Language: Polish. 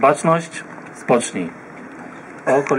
Baczność, spocznij. O okolic-